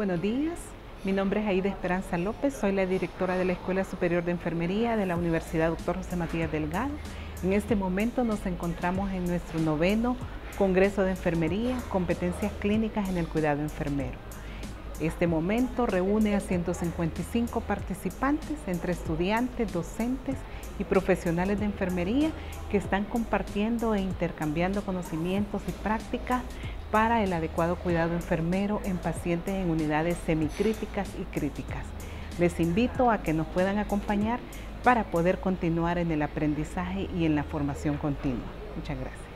Buenos días, mi nombre es Aida Esperanza López, soy la directora de la Escuela Superior de Enfermería de la Universidad Dr. José Matías Delgado. En este momento nos encontramos en nuestro noveno Congreso de Enfermería, competencias clínicas en el cuidado enfermero. Este momento reúne a 155 participantes entre estudiantes, docentes y profesionales de enfermería que están compartiendo e intercambiando conocimientos y prácticas para el adecuado cuidado enfermero en pacientes en unidades semicríticas y críticas. Les invito a que nos puedan acompañar para poder continuar en el aprendizaje y en la formación continua. Muchas gracias.